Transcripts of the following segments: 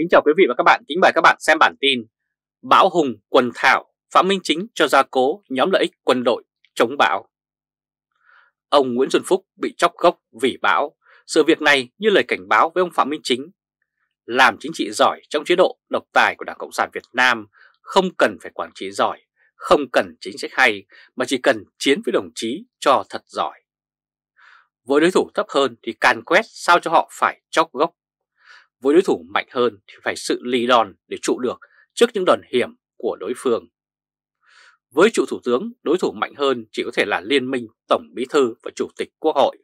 Kính chào quý vị và các bạn, kính mời các bạn xem bản tin Bão Hùng quần thảo, Phạm Minh Chính cho gia cố nhóm lợi ích quân đội chống bão. Ông Nguyễn Xuân Phúc bị chóc gốc vì bão, sự việc này như lời cảnh báo với ông Phạm Minh Chính. Làm chính trị giỏi trong chế độ độc tài của Đảng Cộng sản Việt Nam không cần phải quản trị giỏi, không cần chính sách hay mà chỉ cần chiến với đồng chí cho thật giỏi. Với đối thủ thấp hơn thì càn quét sao cho họ phải chóc gốc với đối thủ mạnh hơn thì phải sự lì đòn để trụ được trước những đòn hiểm của đối phương. Với trụ thủ tướng, đối thủ mạnh hơn chỉ có thể là Liên minh Tổng Bí Thư và Chủ tịch Quốc hội.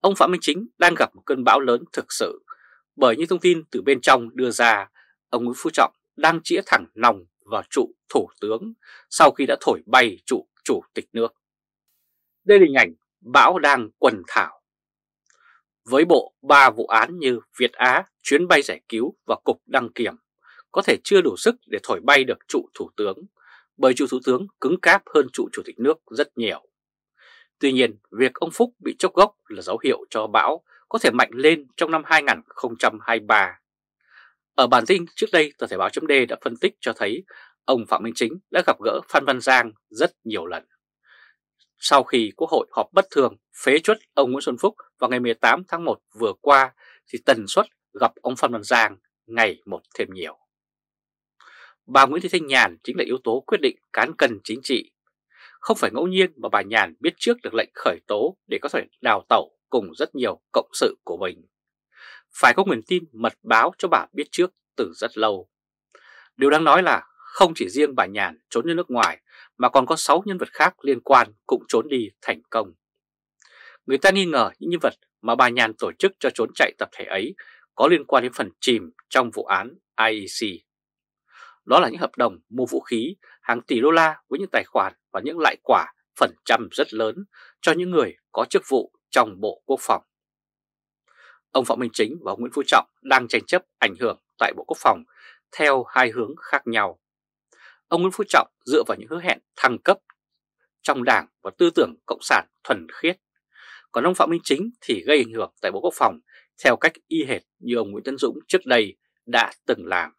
Ông Phạm Minh Chính đang gặp một cơn bão lớn thực sự, bởi những thông tin từ bên trong đưa ra, ông Nguyễn Phú Trọng đang chĩa thẳng nòng vào trụ thủ tướng sau khi đã thổi bay trụ chủ tịch nước. Đây là hình ảnh bão đang quần thảo với bộ ba vụ án như Việt Á, chuyến bay giải cứu và cục đăng kiểm có thể chưa đủ sức để thổi bay được trụ thủ tướng, bởi trụ thủ tướng cứng cáp hơn trụ chủ tịch nước rất nhiều. Tuy nhiên, việc ông Phúc bị chốc gốc là dấu hiệu cho bão có thể mạnh lên trong năm 2023. Ở bản tin trước đây, tờ Thể báo chấm đã phân tích cho thấy ông Phạm Minh Chính đã gặp gỡ Phan Văn Giang rất nhiều lần. Sau khi Quốc hội họp bất thường, phế chuất ông Nguyễn Xuân Phúc vào ngày 18 tháng 1 vừa qua thì tần suất gặp ông Phan Văn Giang ngày một thêm nhiều. Bà Nguyễn Thị Thanh Nhàn chính là yếu tố quyết định cán cân chính trị. Không phải ngẫu nhiên mà bà Nhàn biết trước được lệnh khởi tố để có thể đào tẩu cùng rất nhiều cộng sự của mình. Phải có nguồn tin mật báo cho bà biết trước từ rất lâu. Điều đáng nói là không chỉ riêng bà Nhàn trốn đến nước ngoài mà còn có 6 nhân vật khác liên quan cũng trốn đi thành công. Người ta nghi ngờ những nhân vật mà bà Nhàn tổ chức cho trốn chạy tập thể ấy có liên quan đến phần chìm trong vụ án IEC. Đó là những hợp đồng mua vũ khí, hàng tỷ đô la với những tài khoản và những lại quả phần trăm rất lớn cho những người có chức vụ trong Bộ Quốc phòng. Ông Phạm Minh Chính và Nguyễn Phú Trọng đang tranh chấp ảnh hưởng tại Bộ Quốc phòng theo hai hướng khác nhau. Ông Nguyễn Phú Trọng dựa vào những hứa hẹn thăng cấp trong đảng và tư tưởng cộng sản thuần khiết. Còn ông Phạm Minh Chính thì gây ảnh hưởng tại Bộ Quốc phòng theo cách y hệt như ông Nguyễn Tấn Dũng trước đây đã từng làm.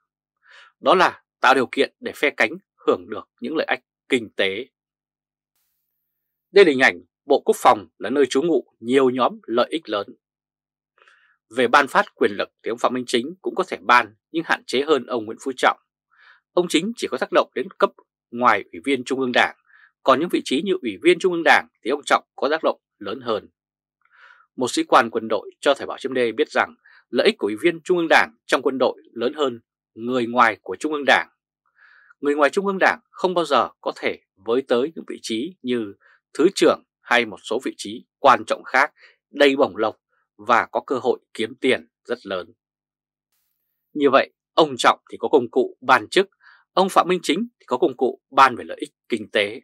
Đó là tạo điều kiện để phe cánh hưởng được những lợi ích kinh tế. Đây là hình ảnh Bộ Quốc phòng là nơi trú ngụ nhiều nhóm lợi ích lớn. Về ban phát quyền lực thì ông Phạm Minh Chính cũng có thể ban, nhưng hạn chế hơn ông Nguyễn Phú Trọng. Ông Chính chỉ có tác động đến cấp ngoài Ủy viên Trung ương Đảng, còn những vị trí như Ủy viên Trung ương Đảng thì ông Trọng có tác động lớn hơn. Một sĩ quan quân đội cho Thời báo chấm biết rằng lợi ích của Ủy viên Trung ương Đảng trong quân đội lớn hơn người ngoài của Trung ương Đảng. Người ngoài Trung ương Đảng không bao giờ có thể với tới những vị trí như Thứ trưởng hay một số vị trí quan trọng khác đầy bổng lộc và có cơ hội kiếm tiền rất lớn. Như vậy, ông Trọng thì có công cụ ban chức Ông Phạm Minh Chính thì có công cụ ban về lợi ích kinh tế.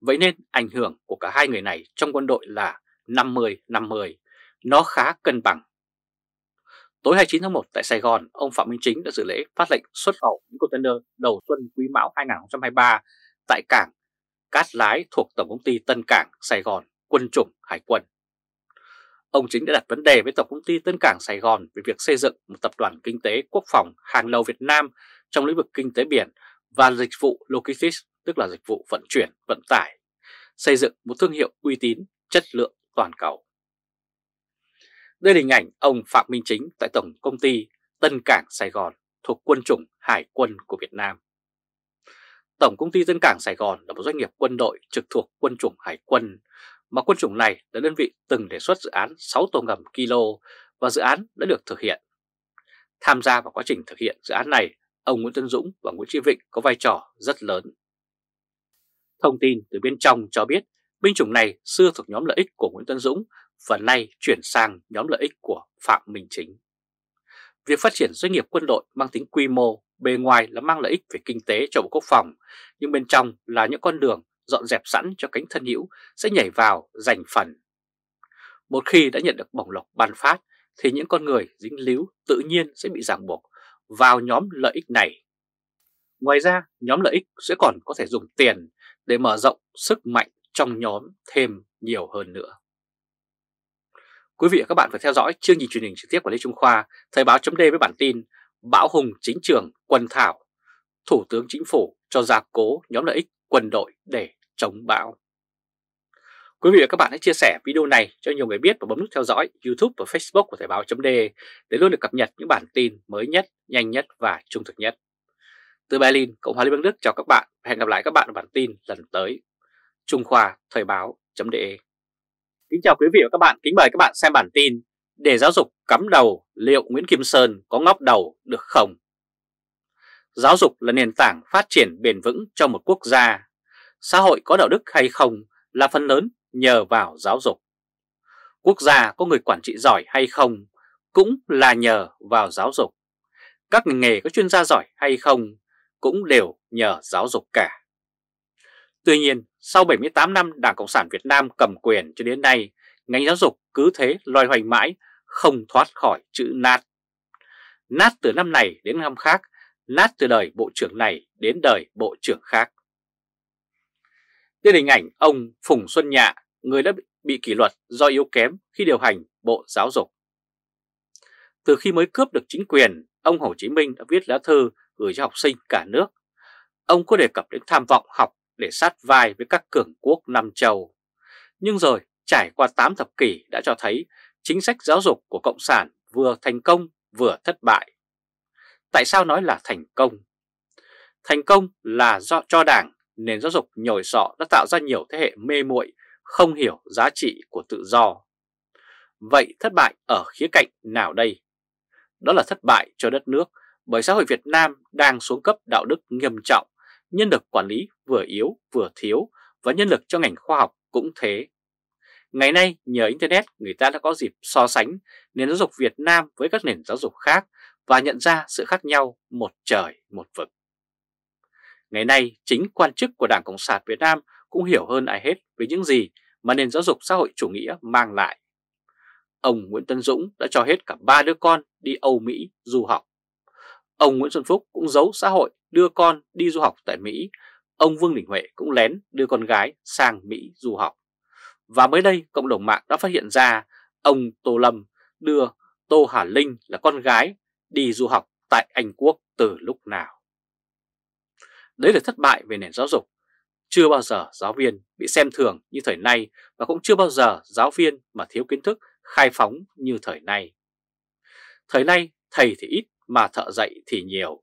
Vậy nên ảnh hưởng của cả hai người này trong quân đội là 50-50, nó khá cân bằng. Tối 29 tháng 1 tại Sài Gòn, ông Phạm Minh Chính đã dự lễ phát lệnh xuất khẩu những container đầu xuân quý mão 2023 tại cảng Cát Lái thuộc Tổng công ty Tân Cảng Sài Gòn, quân chủng Hải quân. Ông Chính đã đặt vấn đề với Tổng công ty Tân Cảng Sài Gòn về việc xây dựng một tập đoàn kinh tế quốc phòng hàng đầu Việt Nam trong lĩnh vực kinh tế biển và dịch vụ logistics, tức là dịch vụ vận chuyển, vận tải, xây dựng một thương hiệu uy tín, chất lượng toàn cầu. Đây là hình ảnh ông Phạm Minh Chính tại Tổng Công ty Tân Cảng Sài Gòn thuộc quân chủng Hải quân của Việt Nam. Tổng Công ty Tân Cảng Sài Gòn là một doanh nghiệp quân đội trực thuộc quân chủng Hải quân, mà quân chủng này là đơn vị từng đề xuất dự án 6 tàu ngầm kilo và dự án đã được thực hiện. Tham gia vào quá trình thực hiện dự án này ông Nguyễn Tân Dũng và Nguyễn Chí Vịnh có vai trò rất lớn. Thông tin từ bên trong cho biết binh chủng này xưa thuộc nhóm lợi ích của Nguyễn Tân Dũng và nay chuyển sang nhóm lợi ích của Phạm Minh Chính. Việc phát triển doanh nghiệp quân đội mang tính quy mô, bề ngoài là mang lợi ích về kinh tế cho Bộ Quốc phòng, nhưng bên trong là những con đường dọn dẹp sẵn cho cánh thân hữu sẽ nhảy vào giành phần. Một khi đã nhận được bổng lộc ban phát thì những con người dính líu tự nhiên sẽ bị ràng buộc vào nhóm lợi ích này. Ngoài ra, nhóm lợi ích sẽ còn có thể dùng tiền để mở rộng sức mạnh trong nhóm thêm nhiều hơn nữa. Quý vị và các bạn phải theo dõi chương trình truyền hình trực tiếp của Lê Trung Khoa, Thời báo chấm với bản tin Bão Hùng chính trường quân thảo, Thủ tướng Chính phủ cho gia cố nhóm lợi ích quân đội để chống bão. Quý vị và các bạn hãy chia sẻ video này cho nhiều người biết và bấm nút theo dõi YouTube và Facebook của Thời báo.de để luôn được cập nhật những bản tin mới nhất, nhanh nhất và trung thực nhất. Từ Berlin, Cộng hòa Liên bang Đức chào các bạn và hẹn gặp lại các bạn ở bản tin lần tới. Trung Khoa Thời báo.de Kính chào quý vị và các bạn, kính mời các bạn xem bản tin Để giáo dục cắm đầu liệu Nguyễn Kim Sơn có ngóc đầu được không? Giáo dục là nền tảng phát triển bền vững cho một quốc gia. Xã hội có đạo đức hay không là phần lớn nhờ vào giáo dục. Quốc gia có người quản trị giỏi hay không cũng là nhờ vào giáo dục. Các ngành nghề có chuyên gia giỏi hay không cũng đều nhờ giáo dục cả. Tuy nhiên, sau 78 năm Đảng Cộng sản Việt Nam cầm quyền cho đến nay, ngành giáo dục cứ thế loay hoành mãi, không thoát khỏi chữ nát. Nát từ năm này đến năm khác, nát từ đời bộ trưởng này đến đời bộ trưởng khác. Đây hình ảnh ông Phùng Xuân Nhạ, người đã bị kỷ luật do yếu kém khi điều hành Bộ Giáo dục. Từ khi mới cướp được chính quyền, ông Hồ Chí Minh đã viết lá thư gửi cho học sinh cả nước. Ông có đề cập đến tham vọng học để sát vai với các cường quốc Nam Châu. Nhưng rồi, trải qua 8 thập kỷ đã cho thấy chính sách giáo dục của Cộng sản vừa thành công vừa thất bại. Tại sao nói là thành công? Thành công là do cho đảng nền giáo dục nhồi sọ đã tạo ra nhiều thế hệ mê muội không hiểu giá trị của tự do. Vậy thất bại ở khía cạnh nào đây? Đó là thất bại cho đất nước bởi xã hội Việt Nam đang xuống cấp đạo đức nghiêm trọng, nhân lực quản lý vừa yếu vừa thiếu và nhân lực cho ngành khoa học cũng thế. Ngày nay nhờ Internet người ta đã có dịp so sánh nền giáo dục Việt Nam với các nền giáo dục khác và nhận ra sự khác nhau một trời một vực. Ngày nay, chính quan chức của Đảng Cộng sản Việt Nam cũng hiểu hơn ai hết về những gì mà nền giáo dục xã hội chủ nghĩa mang lại. Ông Nguyễn Tân Dũng đã cho hết cả ba đứa con đi Âu Mỹ du học. Ông Nguyễn Xuân Phúc cũng giấu xã hội đưa con đi du học tại Mỹ. Ông Vương Đình Huệ cũng lén đưa con gái sang Mỹ du học. Và mới đây, cộng đồng mạng đã phát hiện ra ông Tô Lâm đưa Tô Hà Linh là con gái đi du học tại Anh Quốc từ lúc nào. Đấy là thất bại về nền giáo dục. Chưa bao giờ giáo viên bị xem thường như thời nay và cũng chưa bao giờ giáo viên mà thiếu kiến thức khai phóng như thời nay. Thời nay thầy thì ít mà thợ dạy thì nhiều.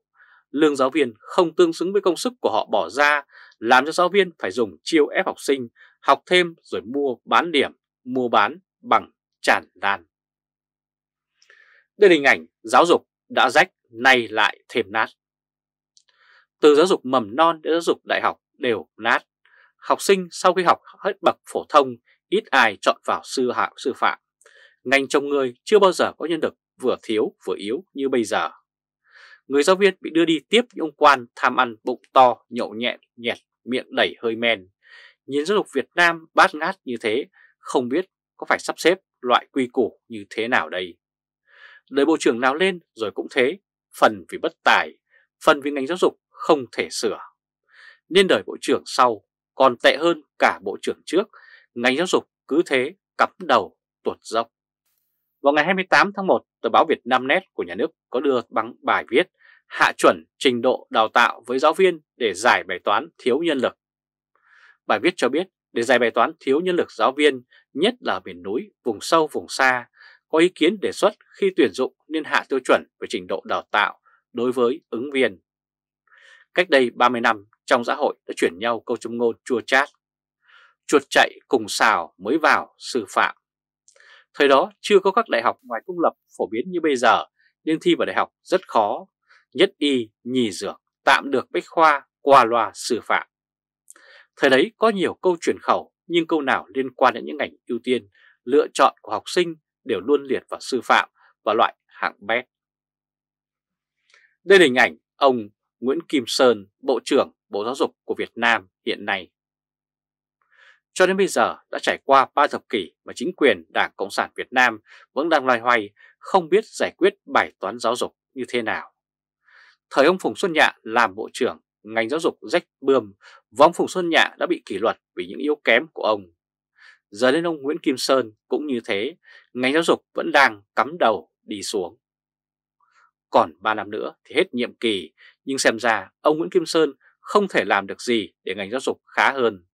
Lương giáo viên không tương xứng với công sức của họ bỏ ra làm cho giáo viên phải dùng chiêu ép học sinh học thêm rồi mua bán điểm, mua bán bằng tràn lan. Đây là hình ảnh giáo dục đã rách nay lại thêm nát. Từ giáo dục mầm non đến giáo dục đại học đều nát. Học sinh sau khi học hết bậc phổ thông ít ai chọn vào sư hạng sư phạm. Ngành trồng người chưa bao giờ có nhân lực vừa thiếu vừa yếu như bây giờ. Người giáo viên bị đưa đi tiếp những ông quan tham ăn bụng to, nhậu nhẹn, nhẹt, miệng đẩy hơi men. Nhìn giáo dục Việt Nam bát ngát như thế, không biết có phải sắp xếp loại quy củ như thế nào đây. Đời bộ trưởng nào lên rồi cũng thế, phần vì bất tài, phần vì ngành giáo dục không thể sửa. Nên đời bộ trưởng sau còn tệ hơn cả bộ trưởng trước, ngành giáo dục cứ thế cắm đầu tuột dốc. Vào ngày 28 tháng 1, tờ báo Việt Nam Net của nhà nước có đưa bằng bài viết hạ chuẩn trình độ đào tạo với giáo viên để giải bài toán thiếu nhân lực. Bài viết cho biết để giải bài toán thiếu nhân lực giáo viên, nhất là miền núi, vùng sâu, vùng xa, có ý kiến đề xuất khi tuyển dụng nên hạ tiêu chuẩn về trình độ đào tạo đối với ứng viên. Cách đây 30 năm, trong xã hội đã chuyển nhau câu châm ngôn chua chát. Chuột chạy cùng xào mới vào sư phạm. Thời đó chưa có các đại học ngoài công lập phổ biến như bây giờ, nên thi vào đại học rất khó. Nhất y, nhì dược, tạm được bách khoa, qua loa sư phạm. Thời đấy có nhiều câu truyền khẩu, nhưng câu nào liên quan đến những ngành ưu tiên, lựa chọn của học sinh đều luôn liệt vào sư phạm và loại hạng bét. Đây là hình ảnh ông Nguyễn Kim Sơn, Bộ trưởng Bộ Giáo dục của Việt Nam hiện nay. Cho đến bây giờ đã trải qua 3 thập kỷ mà chính quyền Đảng Cộng sản Việt Nam vẫn đang loay hoay không biết giải quyết bài toán giáo dục như thế nào. Thời ông Phùng Xuân Nhạ làm Bộ trưởng, ngành giáo dục rách bươm, và ông Phùng Xuân Nhạ đã bị kỷ luật vì những yếu kém của ông. Giờ đến ông Nguyễn Kim Sơn cũng như thế, ngành giáo dục vẫn đang cắm đầu đi xuống. còn 3 năm nữa thì hết nhiệm kỳ, nhưng xem ra ông Nguyễn Kim Sơn không thể làm được gì để ngành giáo dục khá hơn.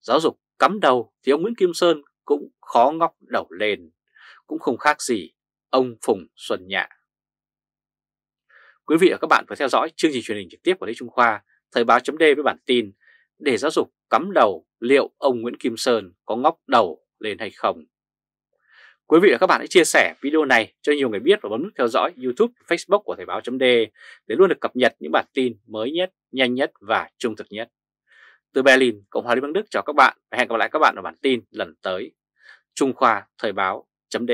Giáo dục cắm đầu thì ông Nguyễn Kim Sơn cũng khó ngóc đầu lên, cũng không khác gì ông Phùng Xuân Nhạ. Quý vị và các bạn vừa theo dõi chương trình truyền hình trực tiếp của Lê Trung Khoa, Thời báo chấm với bản tin Để giáo dục cắm đầu liệu ông Nguyễn Kim Sơn có ngóc đầu lên hay không? Quý vị và các bạn hãy chia sẻ video này cho nhiều người biết và bấm nút theo dõi YouTube Facebook của Thời báo .d để luôn được cập nhật những bản tin mới nhất, nhanh nhất và trung thực nhất. Từ Berlin, Cộng hòa Liên bang Đức chào các bạn và hẹn gặp lại các bạn ở bản tin lần tới. Trung Khoa Thời báo .d